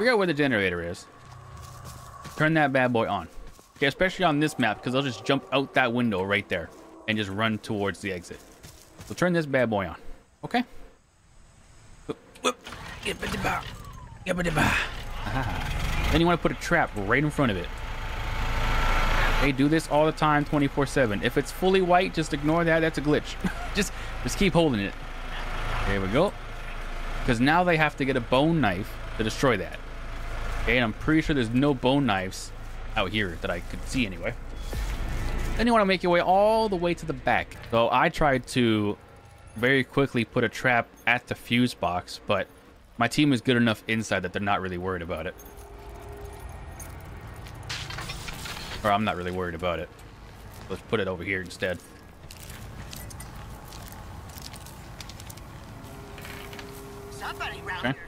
Figure out where the generator is. Turn that bad boy on. Okay, especially on this map, because they'll just jump out that window right there and just run towards the exit. So turn this bad boy on. Okay? Then you want to put a trap right in front of it. They do this all the time 24-7. If it's fully white, just ignore that. That's a glitch. just, just keep holding it. There we go. Because now they have to get a bone knife to destroy that. Okay, and I'm pretty sure there's no bone knives out here that I could see anyway. Then you want to make your way all the way to the back. So I tried to very quickly put a trap at the fuse box, but my team is good enough inside that they're not really worried about it. Or I'm not really worried about it. Let's put it over here instead. Somebody round Okay. here